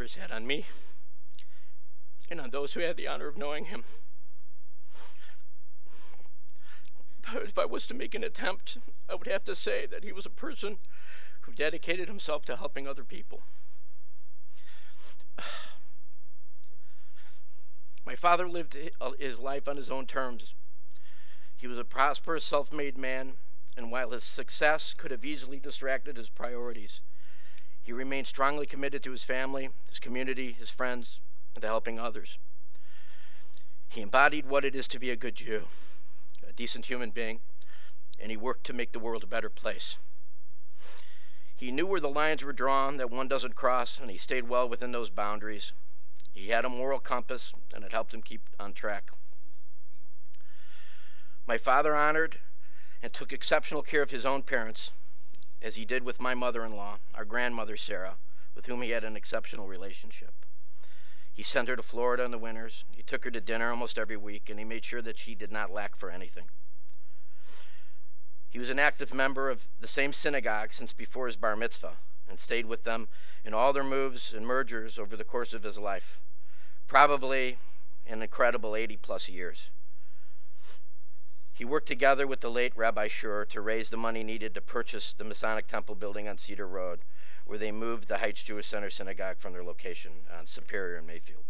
father's had on me and on those who had the honor of knowing him. But if I was to make an attempt, I would have to say that he was a person who dedicated himself to helping other people. My father lived his life on his own terms. He was a prosperous, self made man, and while his success could have easily distracted his priorities, he remained strongly committed to his family, his community, his friends, and to helping others. He embodied what it is to be a good Jew, a decent human being, and he worked to make the world a better place. He knew where the lines were drawn that one doesn't cross, and he stayed well within those boundaries. He had a moral compass, and it helped him keep on track. My father honored and took exceptional care of his own parents, as he did with my mother in law, our grandmother Sarah, with whom he had an exceptional relationship. He sent her to Florida in the winters. He took her to dinner almost every week, and he made sure that she did not lack for anything. He was an active member of the same synagogue since before his bar mitzvah and stayed with them in all their moves and mergers over the course of his life, probably an incredible 80 plus years. He worked together with the late Rabbi Schur to raise the money needed to purchase the Masonic Temple building on Cedar Road, where they moved the Heights Jewish Center Synagogue from their location on Superior and Mayfield.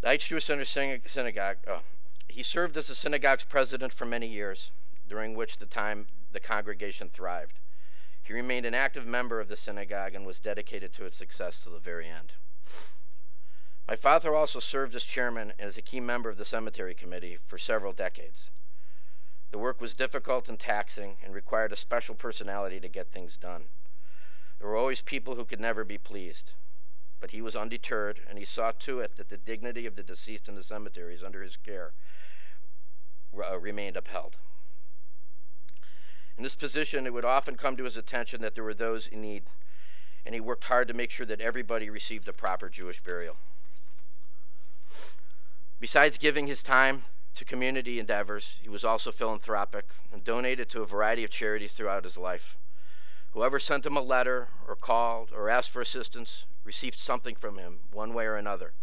The Heights Jewish Center Synagogue, oh, he served as the synagogue's president for many years, during which the time the congregation thrived. He remained an active member of the synagogue and was dedicated to its success to the very end. My father also served as chairman and as a key member of the cemetery committee for several decades. The work was difficult and taxing and required a special personality to get things done. There were always people who could never be pleased, but he was undeterred and he saw to it that the dignity of the deceased in the cemeteries under his care uh, remained upheld. In this position, it would often come to his attention that there were those in need, and he worked hard to make sure that everybody received a proper Jewish burial. Besides giving his time to community endeavors, he was also philanthropic and donated to a variety of charities throughout his life. Whoever sent him a letter or called or asked for assistance received something from him, one way or another.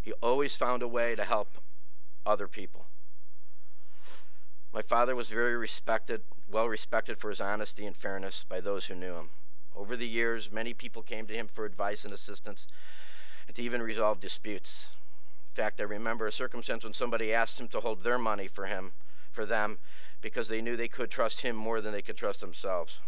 He always found a way to help other people. My father was very respected, well respected for his honesty and fairness by those who knew him. Over the years, many people came to him for advice and assistance and to even resolve disputes. In fact, I remember a circumstance when somebody asked him to hold their money for him, for them, because they knew they could trust him more than they could trust themselves.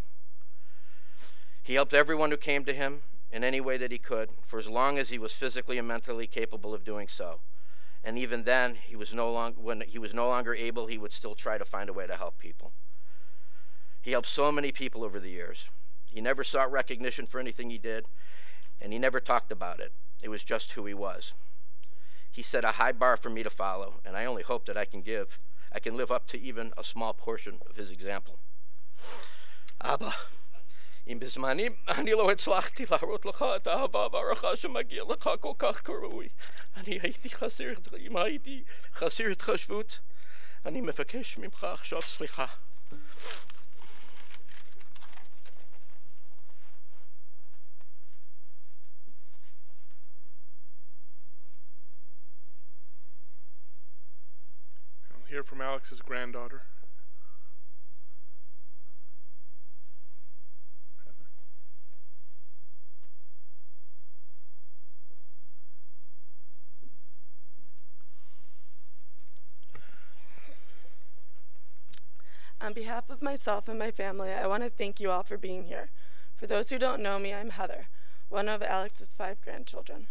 He helped everyone who came to him in any way that he could, for as long as he was physically and mentally capable of doing so. And even then, he was no long, when he was no longer able, he would still try to find a way to help people. He helped so many people over the years. He never sought recognition for anything he did, and he never talked about it. It was just who he was. He set a high bar for me to follow, and I only hope that I can give, I can live up to even a small portion of his example. אבא, אם בזמני אני לא הצלחתי להראות לך את האהבה והערכה שמגיע לך כל כך כראוי, אני הייתי חסר, אם הייתי חסר התחשבות, אני מבקש ממך עכשיו סליחה. From Alex's granddaughter. On behalf of myself and my family, I want to thank you all for being here. For those who don't know me, I'm Heather, one of Alex's five grandchildren.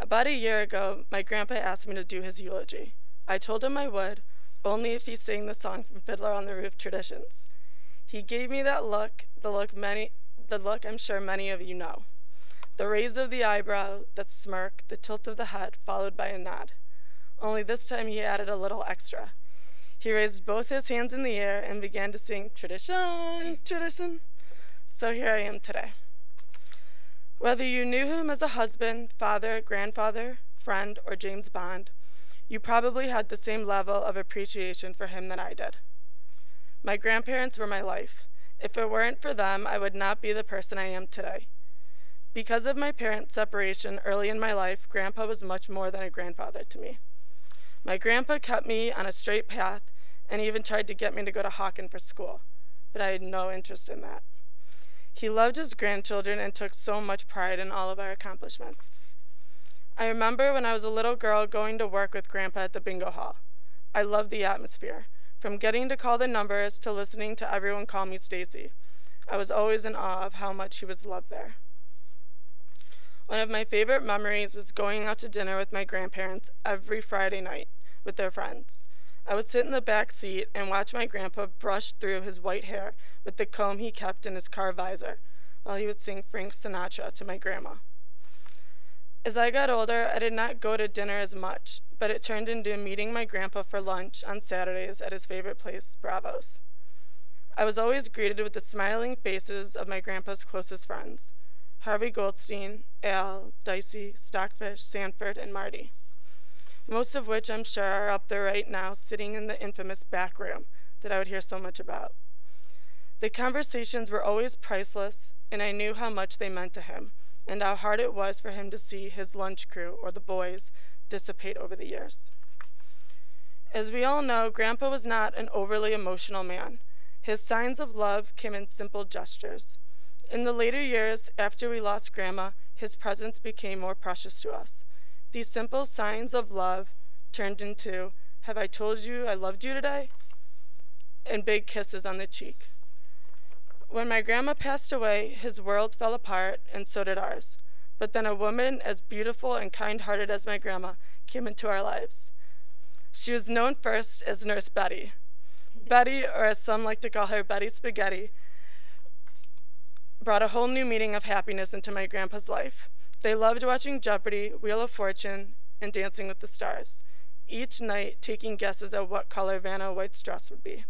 About a year ago, my grandpa asked me to do his eulogy. I told him I would, only if he sang the song from Fiddler on the Roof Traditions. He gave me that look, the look many the look I'm sure many of you know. The raise of the eyebrow, the smirk, the tilt of the head, followed by a nod. Only this time he added a little extra. He raised both his hands in the air and began to sing tradition, tradition. So here I am today. Whether you knew him as a husband, father, grandfather, friend, or James Bond, you probably had the same level of appreciation for him that I did. My grandparents were my life. If it weren't for them, I would not be the person I am today. Because of my parents' separation early in my life, Grandpa was much more than a grandfather to me. My grandpa kept me on a straight path and even tried to get me to go to Hawken for school, but I had no interest in that. He loved his grandchildren and took so much pride in all of our accomplishments. I remember when I was a little girl going to work with Grandpa at the bingo hall. I loved the atmosphere, from getting to call the numbers to listening to everyone call me Stacy. I was always in awe of how much he was loved there. One of my favorite memories was going out to dinner with my grandparents every Friday night with their friends. I would sit in the back seat and watch my grandpa brush through his white hair with the comb he kept in his car visor while he would sing Frank Sinatra to my grandma. As I got older, I did not go to dinner as much, but it turned into meeting my grandpa for lunch on Saturdays at his favorite place, Bravos. I was always greeted with the smiling faces of my grandpa's closest friends Harvey Goldstein, Al, Dicey, Stockfish, Sanford, and Marty most of which I'm sure are up there right now, sitting in the infamous back room that I would hear so much about. The conversations were always priceless, and I knew how much they meant to him, and how hard it was for him to see his lunch crew, or the boys, dissipate over the years. As we all know, Grandpa was not an overly emotional man. His signs of love came in simple gestures. In the later years, after we lost Grandma, his presence became more precious to us. These simple signs of love turned into, Have I told you I loved you today? And big kisses on the cheek. When my grandma passed away, his world fell apart, and so did ours. But then a woman as beautiful and kind hearted as my grandma came into our lives. She was known first as Nurse Betty. Betty, or as some like to call her, Betty Spaghetti, brought a whole new meaning of happiness into my grandpa's life. They loved watching Jeopardy, Wheel of Fortune, and Dancing with the Stars, each night taking guesses at what color Vanna White's dress would be.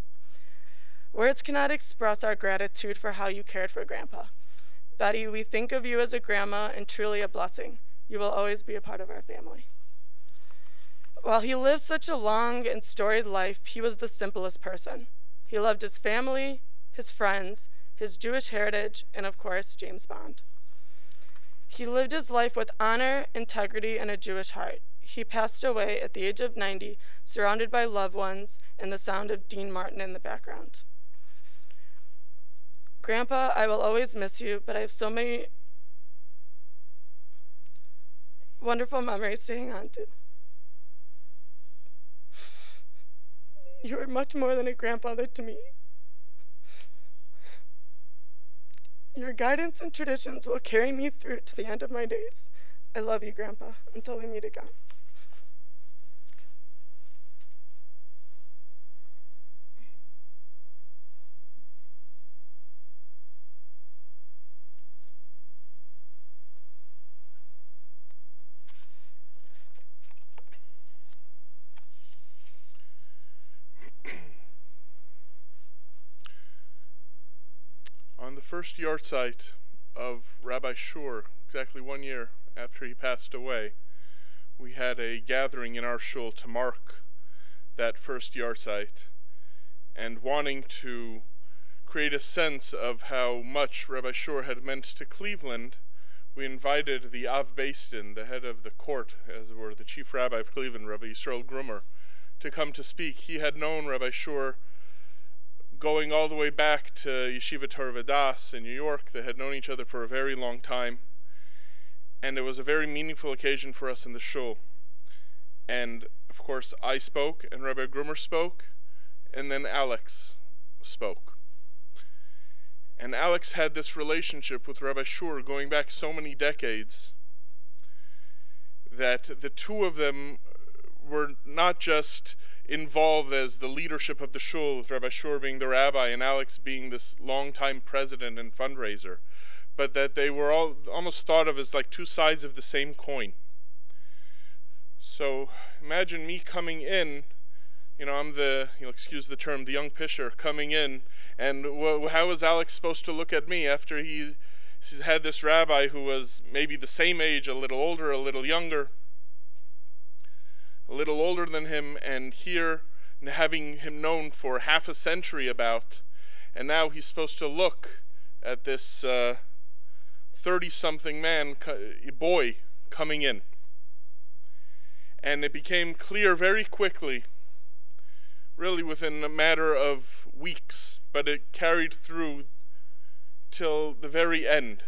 Words cannot express our gratitude for how you cared for Grandpa. Betty, we think of you as a grandma and truly a blessing. You will always be a part of our family. While he lived such a long and storied life, he was the simplest person. He loved his family, his friends, his Jewish heritage, and of course, James Bond. He lived his life with honor, integrity, and a Jewish heart. He passed away at the age of 90, surrounded by loved ones and the sound of Dean Martin in the background. Grandpa, I will always miss you, but I have so many wonderful memories to hang on to. You are much more than a grandfather to me. Your guidance and traditions will carry me through to the end of my days. I love you, Grandpa, until we meet again. First yahrzeit of Rabbi Shur, exactly one year after he passed away, we had a gathering in our shul to mark that first yahrzeit, and wanting to create a sense of how much Rabbi Shur had meant to Cleveland, we invited the Av Beis Din, the head of the court, as it were, the chief rabbi of Cleveland, Rabbi Yisrael Grumer, to come to speak. He had known Rabbi Shur going all the way back to Yeshiva Torah in New York. They had known each other for a very long time. And it was a very meaningful occasion for us in the shul. And of course, I spoke, and Rabbi Grumer spoke, and then Alex spoke. And Alex had this relationship with Rabbi Shur going back so many decades that the two of them were not just involved as the leadership of the shul, with Rabbi Shur being the rabbi and Alex being this longtime president and fundraiser, but that they were all almost thought of as like two sides of the same coin. So imagine me coming in, you know, I'm the, you'll excuse the term, the young pisher coming in, and how is Alex supposed to look at me after he had this rabbi who was maybe the same age, a little older, a little younger? A little older than him, and here having him known for half a century about, and now he's supposed to look at this uh, 30 something man, boy, coming in. And it became clear very quickly, really within a matter of weeks, but it carried through till the very end.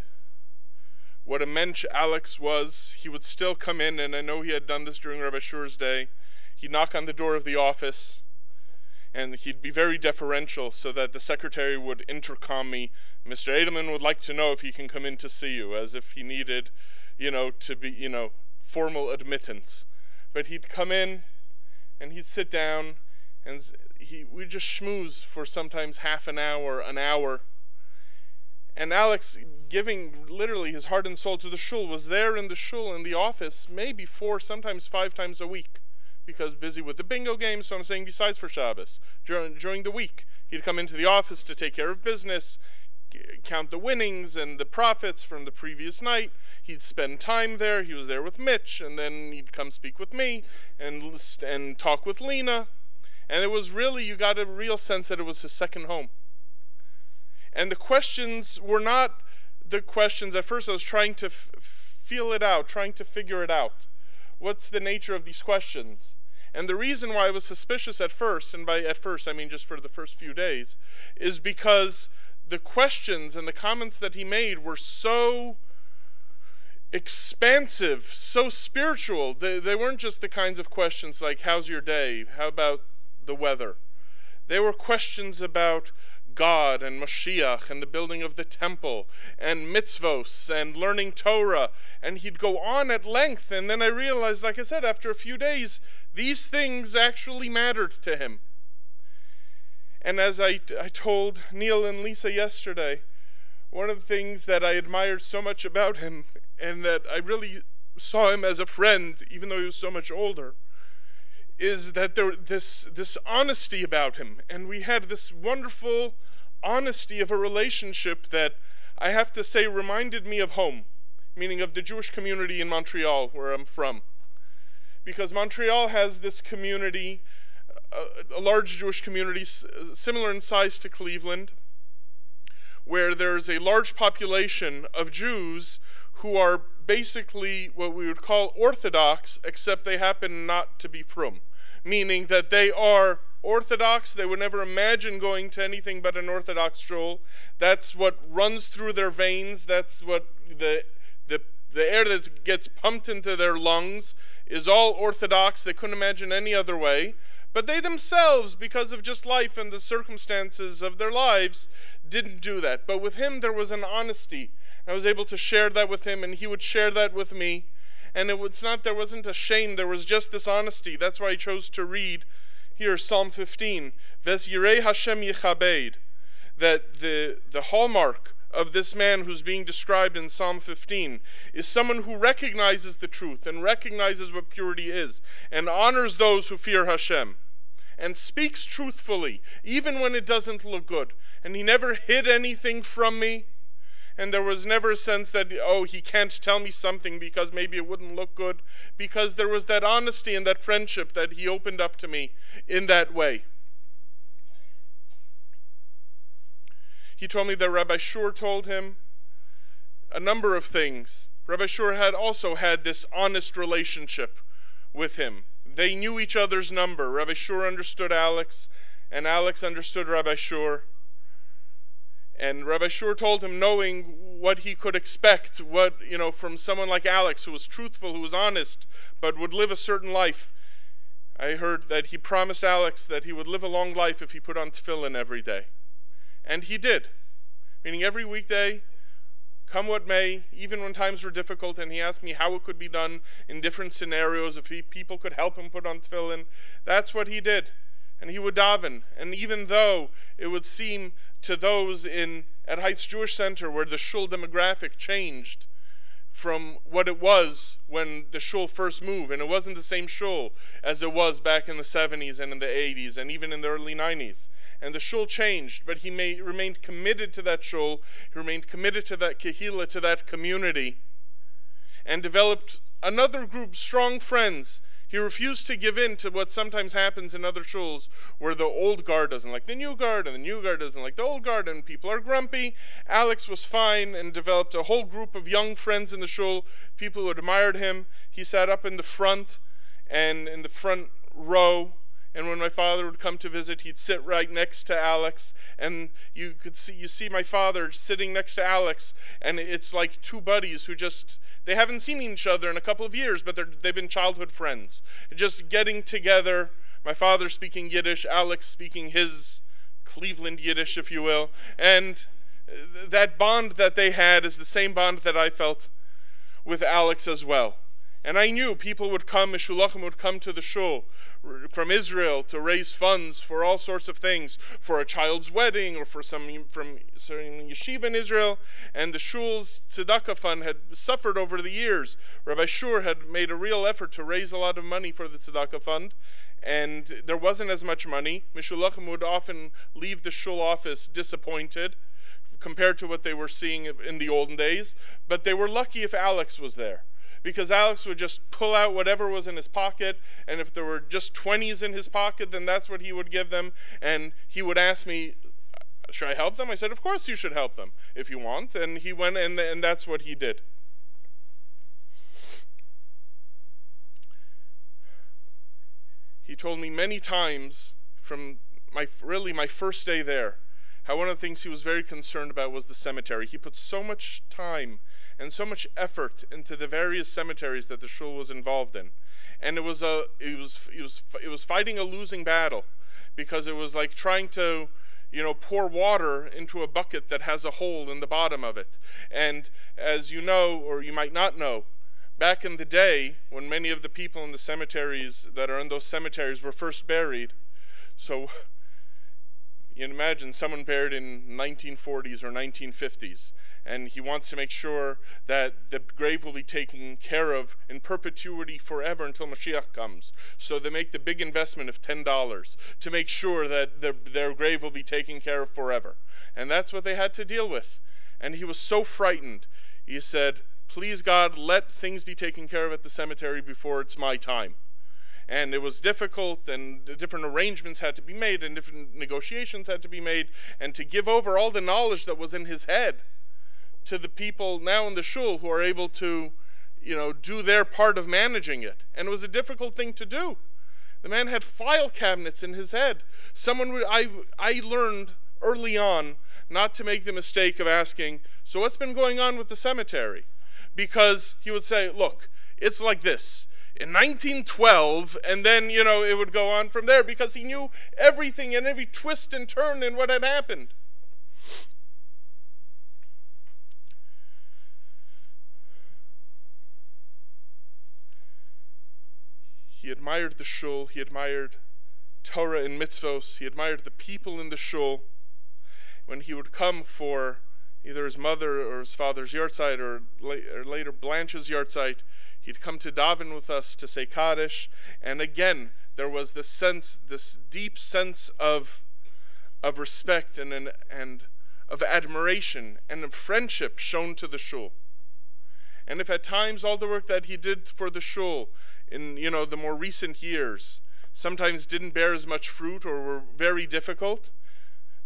What a mensch Alex was, he would still come in, and I know he had done this during Rabbi Shur's day. He'd knock on the door of the office, and he'd be very deferential so that the secretary would intercom me. Mr. Adelman would like to know if he can come in to see you, as if he needed, you know, to be, you know, formal admittance. But he'd come in and he'd sit down and he we'd just schmooze for sometimes half an hour, an hour. And Alex, giving literally his heart and soul to the shul, was there in the shul in the office maybe four, sometimes five times a week because busy with the bingo game. So I'm saying besides for Shabbos, during, during the week, he'd come into the office to take care of business, count the winnings and the profits from the previous night. He'd spend time there. He was there with Mitch, and then he'd come speak with me and and talk with Lena. And it was really you got a real sense that it was his second home. And the questions were not the questions at first. I was trying to feel it out, trying to figure it out. What's the nature of these questions? And the reason why I was suspicious at first, and by at first I mean just for the first few days, is because the questions and the comments that he made were so expansive, so spiritual. They, they weren't just the kinds of questions like, How's your day? How about the weather? They were questions about God and Mashiach and the building of the temple and mitzvos and learning Torah. And he'd go on at length. And then I realized, like I said, after a few days, these things actually mattered to him. And as I, I told Neil and Lisa yesterday, one of the things that I admired so much about him and that I really saw him as a friend, even though he was so much older, is that there this this honesty about him, and we had this wonderful honesty of a relationship that I have to say reminded me of home, meaning of the Jewish community in Montreal, where I'm from. Because Montreal has this community, a, a large Jewish community, similar in size to Cleveland, where there's a large population of Jews who are basically what we would call Orthodox, except they happen not to be from, meaning that they are Orthodox. They would never imagine going to anything but an Orthodox shul. That's what runs through their veins. That's what the the the air that gets pumped into their lungs is all Orthodox. They couldn't imagine any other way. But they themselves, because of just life and the circumstances of their lives, didn't do that. But with him, there was an honesty. I was able to share that with him, and he would share that with me. And it was not, there wasn't a shame, there was just this honesty. That's why I chose to read here, Psalm 15, Ves Yirei Hashem Yechabed, that the, the hallmark of this man who's being described in Psalm 15 is someone who recognizes the truth and recognizes what purity is and honors those who fear Hashem and speaks truthfully, even when it doesn't look good. And he never hid anything from me and there was never a sense that, oh, he can't tell me something because maybe it wouldn't look good, because there was that honesty and that friendship that he opened up to me in that way. He told me that Rabbi Shur told him a number of things. Rabbi Shur had also had this honest relationship with him. They knew each other's number. Rabbi Shur understood Alex, and Alex understood Rabbi Shur. And Rabbi Shur told him, knowing what he could expect, what you know, from someone like Alex, who was truthful, who was honest, but would live a certain life. I heard that he promised Alex that he would live a long life if he put on tefillin every day, and he did. Meaning every weekday, come what may, even when times were difficult, and he asked me how it could be done in different scenarios, if he, people could help him put on tefillin. That's what he did and he would daven. And even though it would seem to those in at Heights Jewish Center where the shul demographic changed from what it was when the shul first moved, and it wasn't the same shul as it was back in the 70s and in the 80s and even in the early 90s. And the shul changed, but he may, remained committed to that shul. He remained committed to that kehila, to that community, and developed another group, strong friends He refused to give in to what sometimes happens in other shuls where the old guard doesn't like the new guard and the new guard doesn't like the old guard and people are grumpy. Alex was fine and developed a whole group of young friends in the shul, people who admired him. He sat up in the front and in the front row and when my father would come to visit he'd sit right next to alex. And you could see you see my father sitting next to alex. And it's like two buddies who just they haven't seen each other in a couple of years but they've been childhood friends. Just getting together my father speaking yiddish alex speaking his cleveland yiddish if you will. And that bond that they had is the same bond that i felt with alex as well and I knew people would come, Meshulachim would come to the shul from Israel to raise funds for all sorts of things, for a child's wedding or for some from some yeshiva in Israel. And the shul's tzedakah fund had suffered over the years. Rabbi Shur had made a real effort to raise a lot of money for the tzedakah fund, and there wasn't as much money. Meshulachim would often leave the shul office disappointed compared to what they were seeing in the olden days, but they were lucky if Alex was there because Alex would just pull out whatever was in his pocket, and if there were just 20s in his pocket, then that's what he would give them. And he would ask me, Should I help them? I said, Of course you should help them if you want. And he went, and, and that's what he did. He told me many times from my really my first day there how one of the things he was very concerned about was the cemetery. He put so much time and so much effort into the various cemeteries that the shul was involved in. And it was a it was it was it was fighting a losing battle because it was like trying to you know pour water into a bucket that has a hole in the bottom of it. And as you know or you might not know, back in the day when many of the people in the cemeteries that are in those cemeteries were first buried, so you can imagine someone buried in 1940s or 1950s and he wants to make sure that the grave will be taken care of in perpetuity forever until Mashiach comes. So they make the big investment of $10 to make sure that their, their grave will be taken care of forever. And that's what they had to deal with. And he was so frightened. He said, Please, God, let things be taken care of at the cemetery before it's my time and it was difficult and different arrangements had to be made and different negotiations had to be made and to give over all the knowledge that was in his head to the people now in the shul who are able to, you know, do their part of managing it. And it was a difficult thing to do. The man had file cabinets in his head. Someone would, I, I learned early on not to make the mistake of asking, so what's been going on with the cemetery? Because he would say, look, it's like this. In 1912, and then, you know, it would go on from there because he knew everything and every twist and turn in what had happened. He admired the shul, he admired Torah and mitzvos, he admired the people in the shul. When he would come for either his mother or his father's yahrzeit or, or later Blanche's yahrzeit, he'd come to daven with us to say Kaddish. And again, there was this sense, this deep sense of, of respect and, and, and of admiration and of friendship shown to the shul. And if at times all the work that he did for the shul in you know the more recent years sometimes didn't bear as much fruit or were very difficult,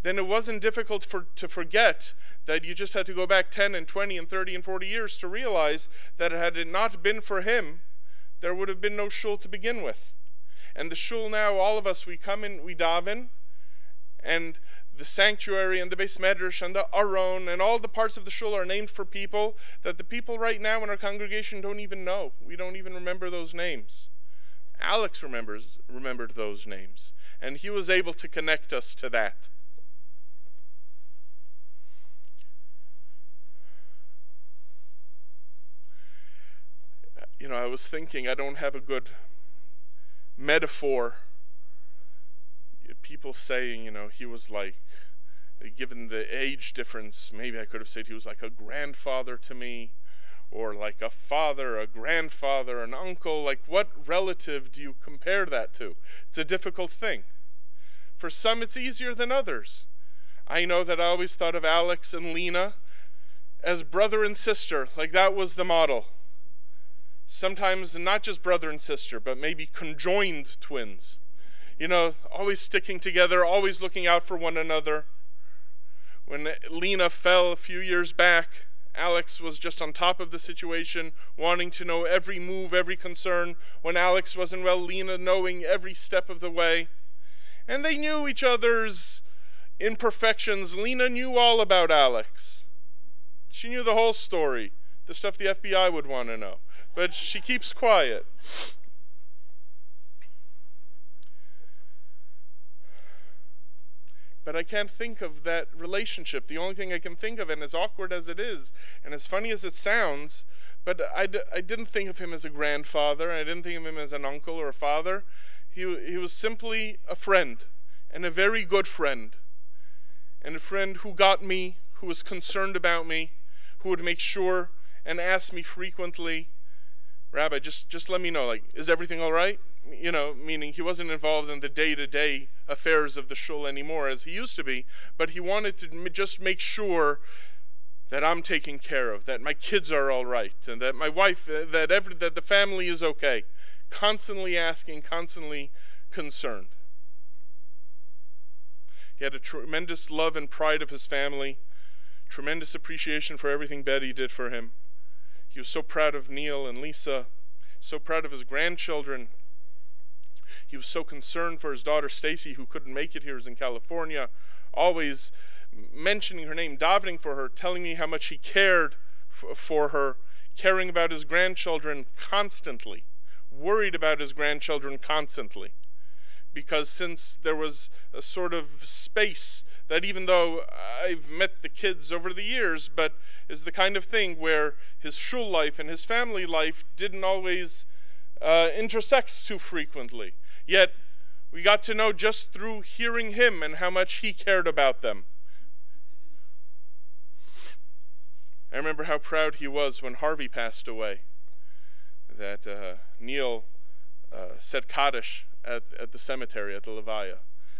then it wasn't difficult for, to forget that you just had to go back 10 and 20 and 30 and 40 years to realize that had it not been for him, there would have been no shul to begin with. And the shul now, all of us, we come in, we daven, and the sanctuary and the beis medrash and the aron and all the parts of the shul are named for people that the people right now in our congregation don't even know. We don't even remember those names. Alex remembers remembered those names, and he was able to connect us to that. You know, I was thinking I don't have a good metaphor people saying, you know, he was like, given the age difference, maybe I could have said he was like a grandfather to me, or like a father, a grandfather, an uncle. Like, what relative do you compare that to? It's a difficult thing. For some, it's easier than others. I know that I always thought of Alex and Lena as brother and sister, like that was the model. Sometimes not just brother and sister, but maybe conjoined twins. You know, always sticking together, always looking out for one another. When Lena fell a few years back, Alex was just on top of the situation, wanting to know every move, every concern. When Alex wasn't well, Lena knowing every step of the way. And they knew each other's imperfections. Lena knew all about Alex. She knew the whole story, the stuff the FBI would want to know. But she keeps quiet. But I can't think of that relationship. The only thing I can think of, and as awkward as it is, and as funny as it sounds, but I d- I didn't think of him as a grandfather, I didn't think of him as an uncle or a father. He, he was simply a friend, and a very good friend, and a friend who got me, who was concerned about me, who would make sure and ask me frequently, Rabbi, just, just let me know, like, is everything all right? You know, meaning he wasn't involved in the day to day affairs of the shul anymore as he used to be, but he wanted to just make sure that I'm taken care of, that my kids are all right, and that my wife, uh, that every, that the family is okay. Constantly asking, constantly concerned. He had a tremendous love and pride of his family, tremendous appreciation for everything Betty did for him. He was so proud of Neil and Lisa, so proud of his grandchildren, he was so concerned for his daughter Stacy, who couldn't make it here, was in California, always mentioning her name, davening for her, telling me how much he cared for her, caring about his grandchildren constantly, worried about his grandchildren constantly. Because since there was a sort of space that even though I've met the kids over the years, but is the kind of thing where his shul life and his family life didn't always uh, intersect too frequently. Yet we got to know just through hearing him and how much he cared about them. I remember how proud he was when Harvey passed away. That uh, Neil uh, said Kaddish at, at the cemetery at the Levaya.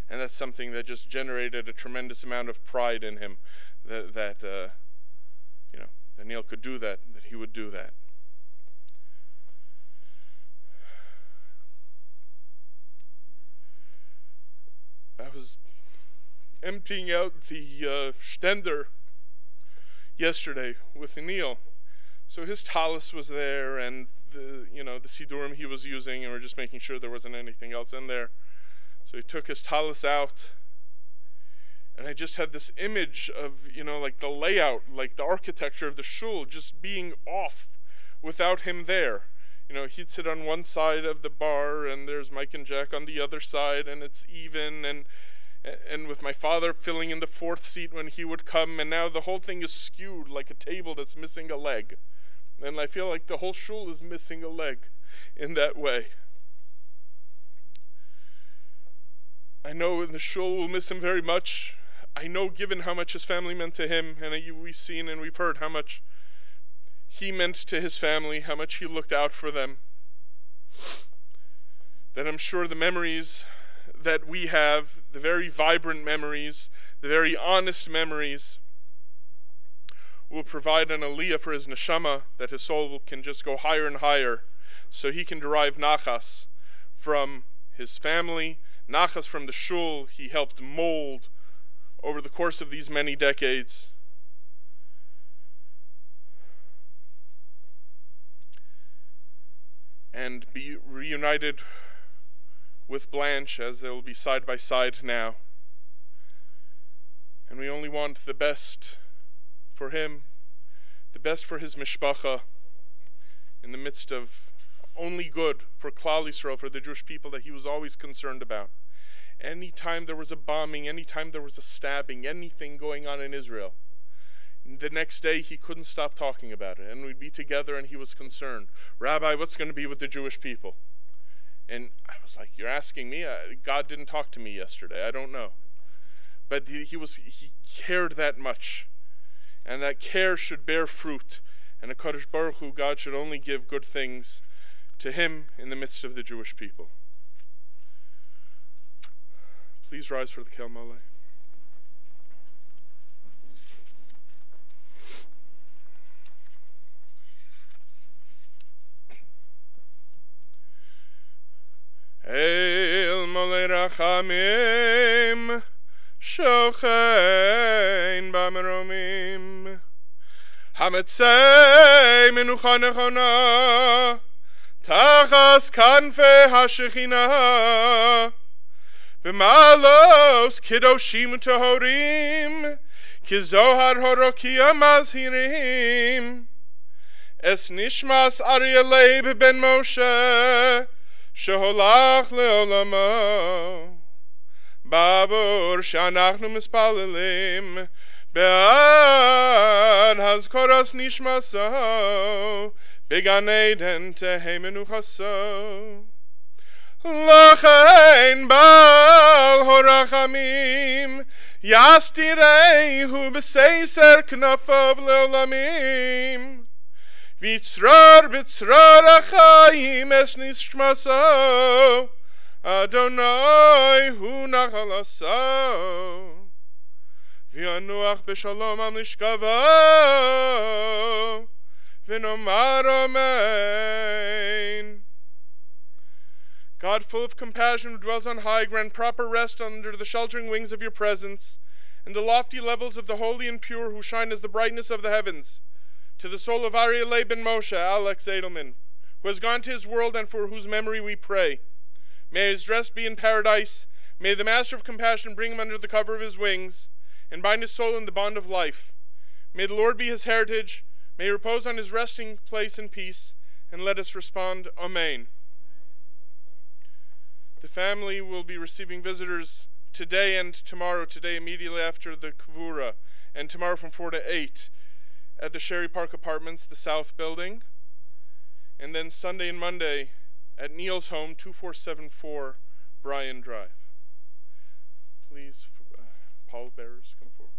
And that's something that just generated a tremendous amount of pride in him that, that uh, you know, that Neil could do that, that he would do that. I was emptying out the uh, stender yesterday with Neil. So his talus was there, and the you know the sidurim he was using, and we're just making sure there wasn't anything else in there. So he took his talus out, and I just had this image of you know like the layout, like the architecture of the shul, just being off without him there you know, he'd sit on one side of the bar and there's Mike and Jack on the other side and it's even and and with my father filling in the fourth seat when he would come and now the whole thing is skewed like a table that's missing a leg. And I feel like the whole shul is missing a leg in that way. I know the shul will miss him very much. I know, given how much his family meant to him, and we've seen and we've heard how much he meant to his family, how much he looked out for them. That I'm sure the memories that we have, the very vibrant memories, the very honest memories, will provide an aliyah for his neshama, that his soul can just go higher and higher, so he can derive nachas from his family, nachas from the shul he helped mold over the course of these many decades. And be reunited with Blanche as they'll be side by side now. And we only want the best for him, the best for his mishpacha, in the midst of only good for Klal Yisrael, for the Jewish people that he was always concerned about. Anytime there was a bombing, anytime there was a stabbing, anything going on in Israel, the next day he couldn't stop talking about it. And we'd be together and he was concerned. Rabbi what's going to be with the jewish people? And i was like you're asking me? God didn't talk to me yesterday. I don't know. But he, he was he cared that much. And that care should bear fruit. And a Kaddish Baruch Hu, God should only give good things to him in the midst of the Jewish people. Please rise for the Kel רחמים שוכן במרומים המצא מנוחה נכונה תחס כנפי השכינה במעלות קדושים וטהורים כזוהר הרוקיע מזהירים אס נשמס אריה לייב בן משה שהולך לעולמו בעבור שאנחנו מספללים בעד הזכורס נשמסו בגן עדן תהי מנוחסו לכן בעל הרחמים יסתירהו בסייסר כנפיו לעולמים ויצרור בצרור החיים אס נשמסו Adonai hu nachal asau, v'yanuach b'shalom am lishkavo, v'nomar amen. God, full of compassion, who dwells on high, grant proper rest under the sheltering wings of your presence, and the lofty levels of the holy and pure, who shine as the brightness of the heavens. To the soul of Ariel ben Moshe, Alex Adelman, who has gone to his world and for whose memory we pray. May his rest be in paradise. May the Master of compassion bring him under the cover of his wings, and bind his soul in the bond of life. May the Lord be his heritage. May he repose on his resting place in peace, and let us respond, Amen. The family will be receiving visitors today and tomorrow, today immediately after the Kavura, and tomorrow from 4 to 8 at the Sherry Park Apartments, the South Building, and then Sunday and Monday at Neil's home, 2474 Bryan Drive. Please, uh, pallbearers, come forward.